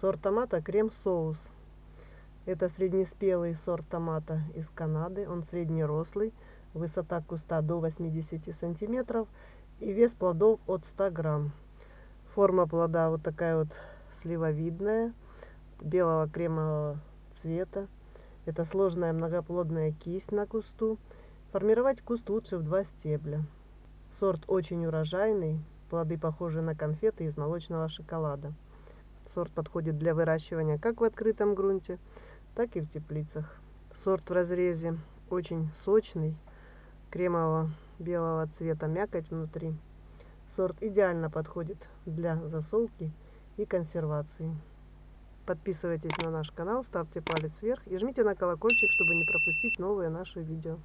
Сорт томата крем-соус. Это среднеспелый сорт томата из Канады. Он среднерослый, высота куста до 80 сантиметров и вес плодов от 100 грамм. Форма плода вот такая вот сливовидная, белого кремового цвета. Это сложная многоплодная кисть на кусту. Формировать куст лучше в два стебля. Сорт очень урожайный, плоды похожи на конфеты из молочного шоколада. Сорт подходит для выращивания как в открытом грунте, так и в теплицах. Сорт в разрезе очень сочный, кремового белого цвета мякоть внутри. Сорт идеально подходит для засолки и консервации. Подписывайтесь на наш канал, ставьте палец вверх и жмите на колокольчик, чтобы не пропустить новые наши видео.